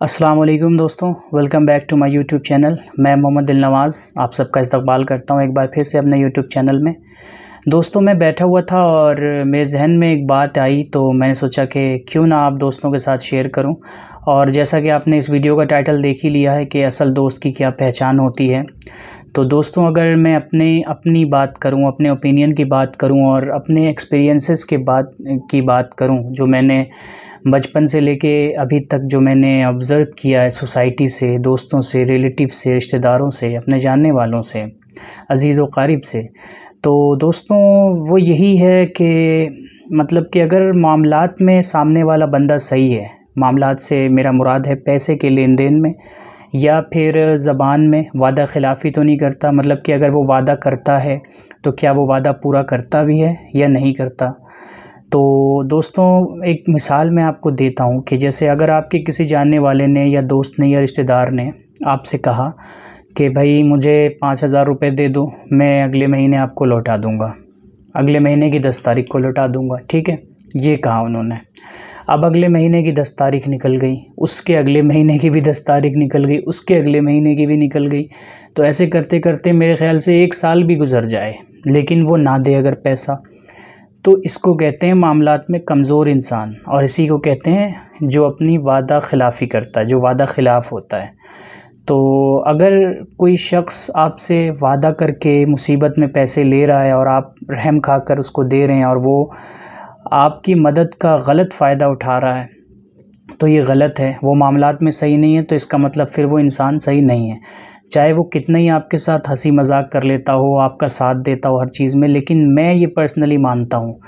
वालेकुम दोस्तों welcome back to my YouTube channel मैं मोहम्मद दिल नवाज़ आप सबका इस्तकबाल करता हूँ एक बार फिर से अपने यूट्यूब चैनल में। दोस्तों, मैं बैठा हुआ था और मेरे जहन में एक बात आई तो मैंने सोचा कि क्यों ना आप दोस्तों के साथ शेयर करूँ। और जैसा कि आपने इस वीडियो का टाइटल देख ही लिया है कि असल दोस्त की क्या पहचान होती है। तो दोस्तों, अगर मैं अपने, अपनी बात करूँ, अपने ओपिनियन की बात करूँ और अपने एक्सपीरियंसेस के बात, की बात करूँ, जो मैंने बचपन से लेके अभी तक जो मैंने ऑब्ज़र्व किया है सोसाइटी से, दोस्तों से रिलेटिव से, रिश्तेदारों से, अपने जानने वालों से, अज़ीज़ व क़ारिब से तो दोस्तों वो यही है कि मतलब कि अगर मामलात में सामने वाला बंदा सही है, मामलात से मेरा मुराद है पैसे के लेन देन में, या फिर ज़बान में वादा खिलाफ़ी तो नहीं करता मतलब कि अगर वो वादा करता है तो क्या वो वादा पूरा करता भी है या नहीं करता? तो दोस्तों, एक मिसाल मैं आपको देता हूँ कि जैसे अगर आपके किसी जानने वाले ने या दोस्त ने या रिश्तेदार ने आपसे कहा कि भाई मुझे पाँच हज़ार रुपये दे दो, मैं अगले महीने आपको लौटा दूँगा। अगले महीने की दस तारीख को लौटा दूँगा, ठीक है? ये कहा उन्होंने। अब अगले महीने की दस तारीख निकल गई, उसके अगले महीने की भी दस तारीख निकल गई, उसके अगले महीने की भी निकल गई। तो ऐसे करते करते मेरे ख्याल से एक साल भी गुजर जाए, लेकिन वो ना दे अगर पैसा। तो इसको कहते हैं मामलात में कमज़ोर इंसान और इसी को कहते हैं जो अपनी वादा खिलाफ़ी करता है, जो वादा ख़िलाफ़ होता है। तो अगर कोई शख्स आपसे वादा करके मुसीबत में पैसे ले रहा है और आप रहम खा कर उसको दे रहे हैं और वो आपकी मदद का गलत फ़ायदा उठा रहा है तो ये गलत है। वो मामलात में सही नहीं है तो इसका मतलब फिर वो इंसान सही नहीं है। चाहे वो कितना ही आपके साथ हँसी मज़ाक कर लेता हो, आपका साथ देता हो हर चीज़ में, लेकिन मैं ये पर्सनली मानता हूँ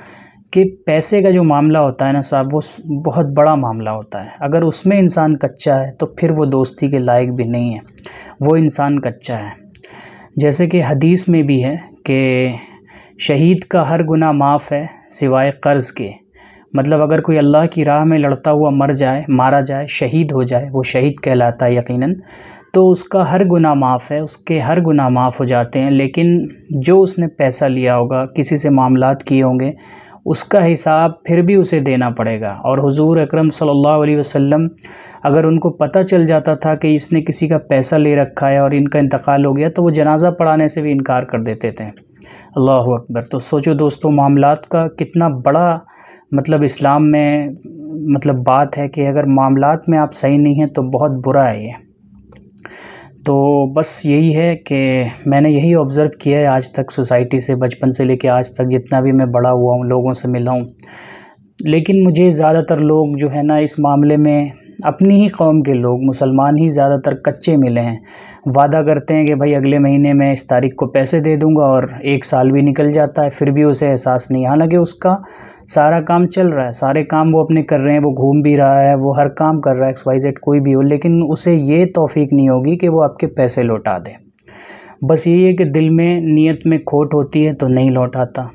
कि पैसे का जो मामला होता है ना साहब, वो बहुत बड़ा मामला होता है। अगर उसमें इंसान कच्चा है तो फिर वो दोस्ती के लायक भी नहीं है। वो इंसान कच्चा है। जैसे कि हदीस में भी है कि शहीद का हर गुना माफ़ है सिवाय कर्ज़ के। मतलब अगर कोई अल्लाह की राह में लड़ता हुआ मर जाए, मारा जाए, शहीद हो जाए, वो शहीद कहलाता है यकीनन। तो उसका हर गुना माफ़ है, उसके हर गुना माफ़ हो जाते हैं। लेकिन जो उसने पैसा लिया होगा, किसी से मामलात किए होंगे, उसका हिसाब फिर भी उसे देना पड़ेगा। और हुजूर अकरम सल्लल्लाहु अलैहि वसल्लम, अगर उनको पता चल जाता था कि इसने किसी का पैसा ले रखा है और इनका इंतकाल हो गया तो वो जनाज़ा पढ़ाने से भी इनकार कर देते थे। अल्लाह अकबर। तो सोचो दोस्तों, मामलात का कितना बड़ा मतलब इस्लाम में मतलब बात है कि अगर मामलात में आप सही नहीं हैं तो बहुत बुरा है ये। बस यही है कि मैंने यही ऑब्ज़र्व किया है आज तक सोसाइटी से, बचपन से लेके आज तक, जितना भी मैं बड़ा हुआ हूँ, लोगों से मिला हूँ। लेकिन मुझे ज़्यादातर लोग जो है ना, इस मामले में अपनी ही कौम के लोग, मुसलमान ही ज़्यादातर कच्चे मिले हैं। वादा करते हैं कि भाई अगले महीने में इस तारीख को पैसे दे दूँगा और एक साल भी निकल जाता है, फिर भी उसे एहसास नहीं। हालाँकि उसका सारा काम चल रहा है, सारे काम वो अपने कर रहे हैं, वो घूम भी रहा है, वो हर काम कर रहा है एक्स वाई जेड कोई भी हो, लेकिन उसे ये तौफीक नहीं होगी कि वो आपके पैसे लौटा दे। बस यही है कि दिल में नीयत में खोट होती है तो नहीं लौटाता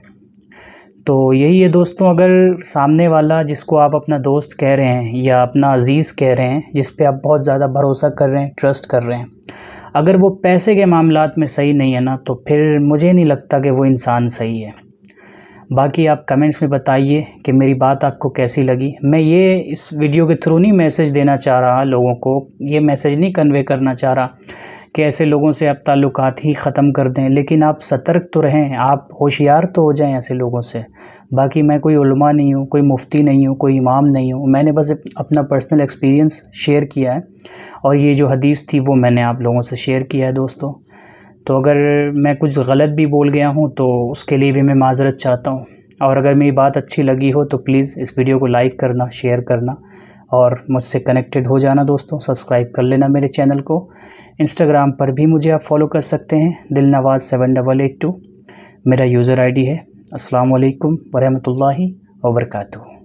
तो यही है दोस्तों, अगर सामने वाला जिसको आप अपना दोस्त कह रहे हैं या अपना अज़ीज़ कह रहे हैं, जिस पे आप बहुत ज़्यादा भरोसा कर रहे हैं ट्रस्ट कर रहे हैं, अगर वो पैसे के मामलात में सही नहीं है ना तो फिर मुझे नहीं लगता कि वो इंसान सही है। बाकी आप कमेंट्स में बताइए कि मेरी बात आपको कैसी लगी। मैं ये इस वीडियो के थ्रू नहीं मैसेज देना चाह रहा लोगों को, ये मैसेज नहीं कन्वे करना चाह रहा कि ऐसे लोगों से आप ताल्लुकात ही ख़त्म कर दें। लेकिन आप सतर्क तो रहें, आप होशियार तो हो जाएँ ऐसे लोगों से। बाकी मैं कोई उलमा नहीं हूँ, कोई मुफ्ती नहीं हूँ, कोई इमाम नहीं हूँ। मैंने बस अपना पर्सनल एक्सपीरियंस शेयर किया है। और ये जो हदीस थी वो मैंने आप लोगों से शेयर किया है दोस्तों। तो अगर मैं कुछ गलत भी बोल गया हूँ तो उसके लिए भी मैं माज़रत चाहता हूँ। और अगर मेरी बात अच्छी लगी हो तो प्लीज़ इस वीडियो को लाइक करना, शेयर करना और मुझसे कनेक्टेड हो जाना दोस्तों। सब्सक्राइब कर लेना मेरे चैनल को। इंस्टाग्राम पर भी मुझे आप फॉलो कर सकते हैं Dil Nawaz seven double eight two. मेरा यूज़र आईडी है। अस्सलाम वालेकुम वरहमतुल्लाहि वबरकातुहू।